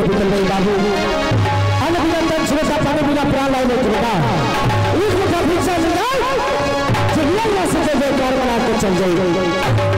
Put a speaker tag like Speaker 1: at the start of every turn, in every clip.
Speaker 1: के निकल रही बाबू अनभिनंदन छोटा पानी प्राण लाइन नहीं चलेगा एक मुठा भिक्षा निकाल चिड़िया ना सके जो द्वार बना के चल जाएगी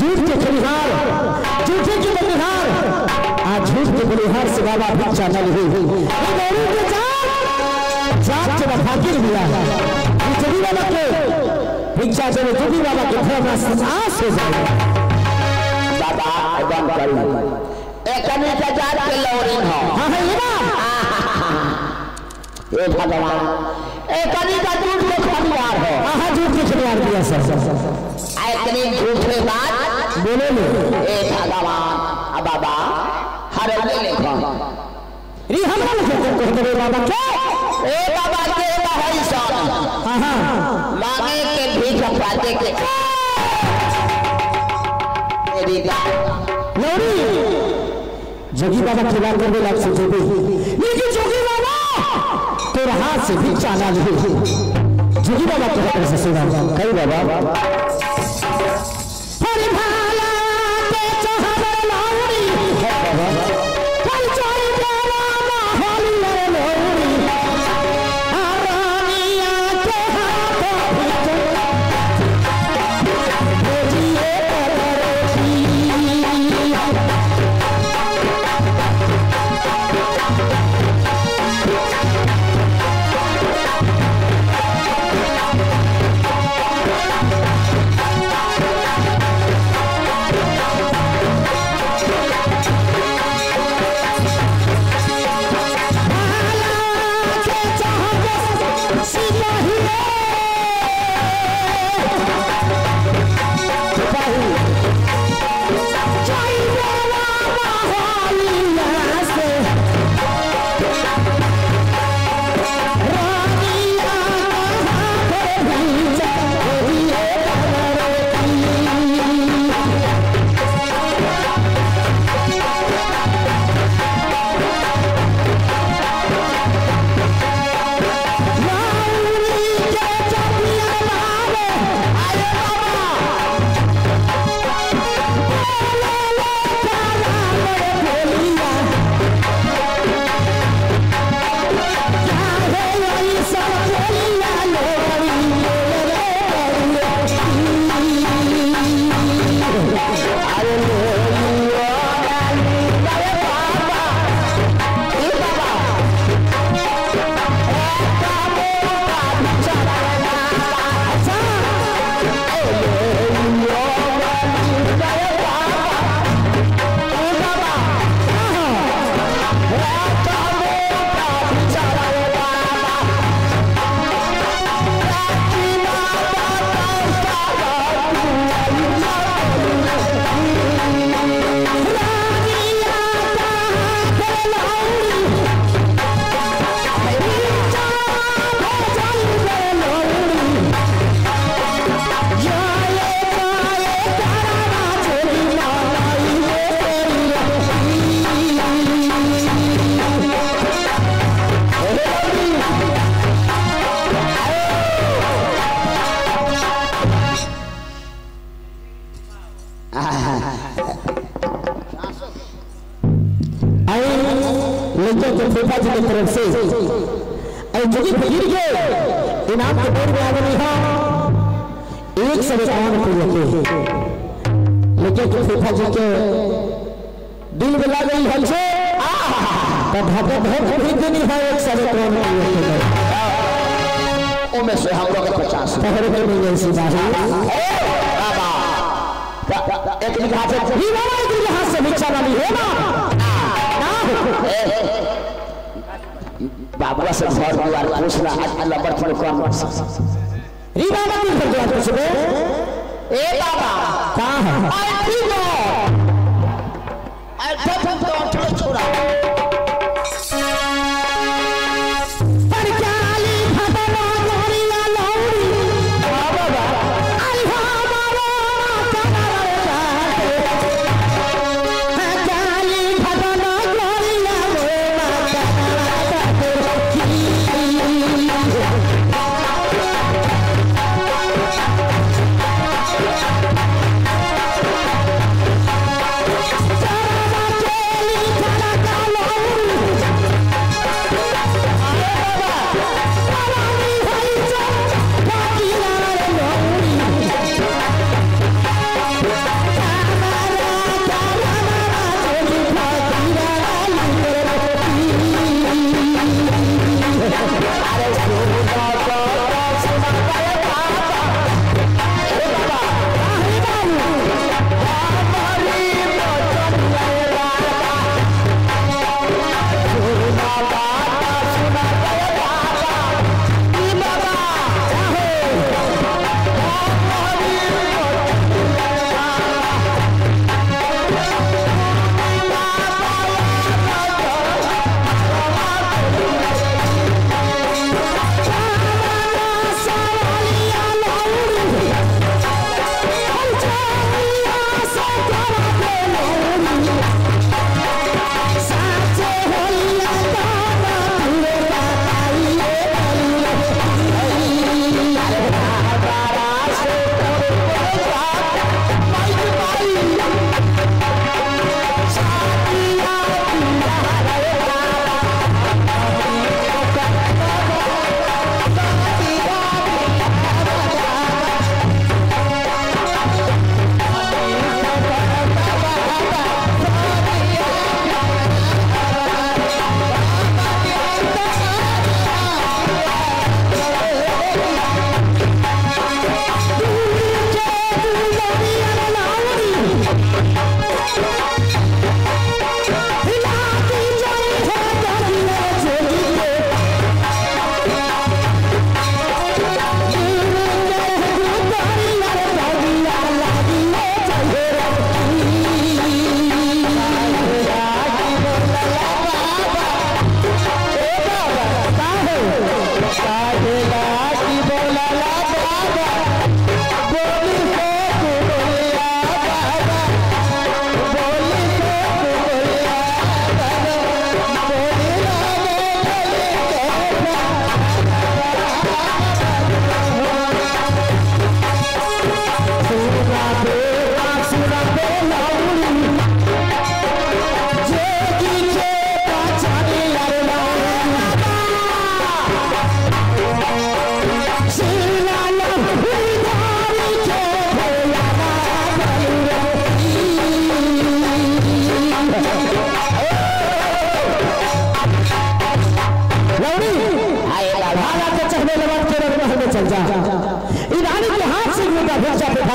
Speaker 1: झूठ के खलिहार झूठे के बलिहार आज झूठ के बलिहार से बाबा भिक्षा डाली हुई। जात के फकीर मिला है। रे जोगी बाबा के भिक्षा देबो जोगी बाबा के घर में आस हो जाएगा
Speaker 2: बाबा एकदम करी। एकनी के जात के लौरी हो।
Speaker 1: हाँ है
Speaker 2: हे भगवान एकनी का दूध के खनियार हो।
Speaker 1: हाँ हाँ झूठ के खिलाड़ दिया सर।
Speaker 2: आ इतनी झूठे बात
Speaker 1: बोले ले
Speaker 2: हे भगवान आ बाबा हर लिखो
Speaker 1: री लिखे को रे बाबा
Speaker 2: ए बाबा के रहै सन
Speaker 1: हाँ हाँ।
Speaker 2: मांगे के भीख पाते के। तेरी
Speaker 1: जोगी बाबा की बात करने लग से जोगी लेकिन जोगी बाबा तेरे हाथ से भिक्षा ना ले झुकी बाबा के से सेवा कई बाबा के तरफ़ से। जुगी फकीर के इनाम के बोर्ड में आगे लिखा एक सौ इक्यावन रुपये के। लेकिन के फूफा जी के दिल में लग गई हमसे तो भी एक सौ इक्यावन रुपये
Speaker 2: से हम लोग पचास। एक लिखा से।
Speaker 1: ही वाला एक यहाँ से भिक्षा वाली है ना। বাবুয়া
Speaker 2: সে ঘর দুয়ার পোষরা আজ আল্লাহ বড় বড়
Speaker 1: কাম। করছে রিবা বাবু ঘর দুয়ার পোষবে এ বাবা কাহা? আই কি গো? আই ঠক ঠক ছোড়া।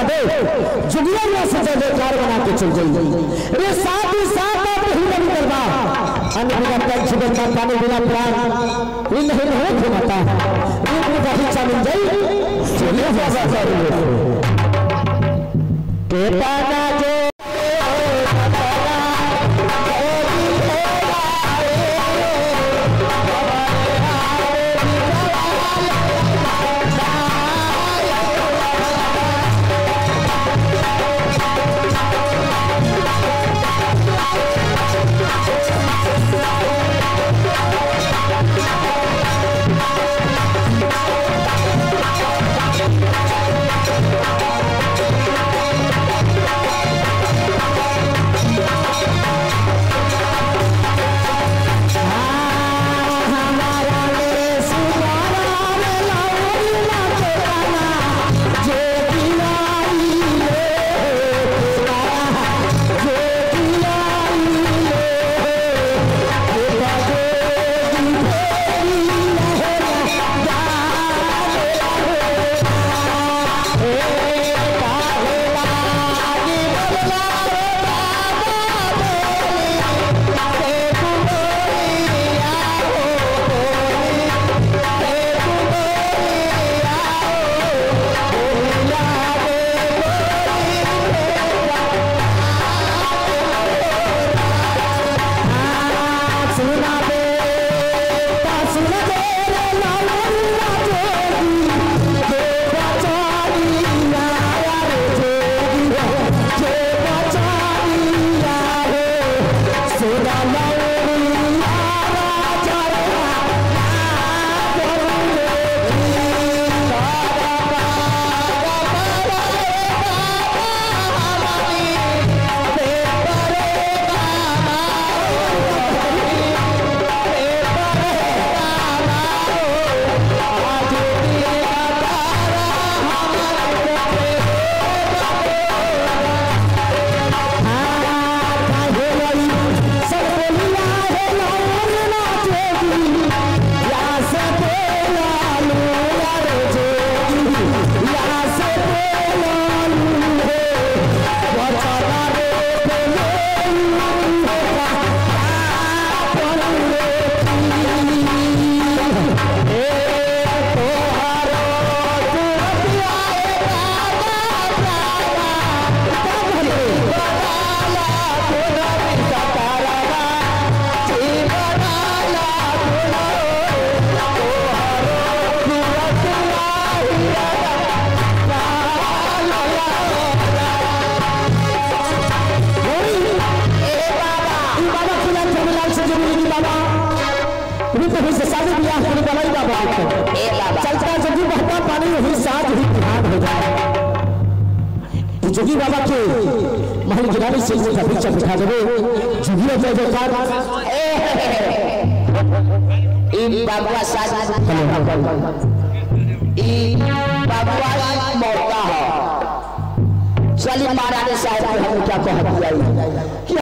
Speaker 1: दे जुगिया से जय जयकार बना के चल गई। रे साथ ही साथ आप ही नहीं करवा। अन्य बिना पेट जीवन का पानी बिना प्राण ये नहीं नहीं बता इन में भिक्षा चल जाई चलिए के पाना जो कहीं से शादी ब्याह के बनाई बाबा
Speaker 2: ए बाबा
Speaker 1: चलता जोगी बहता पानी वही साथ ही बिहान हो जाए तो जोगी बाबा के महल गिरानी से वो कभी चल बिठा देवे जोगी जय जयकार
Speaker 2: ई बाबुआ साथ ई बाबुआ मौका है चलिए महाराज साहब हम क्या कह दिया?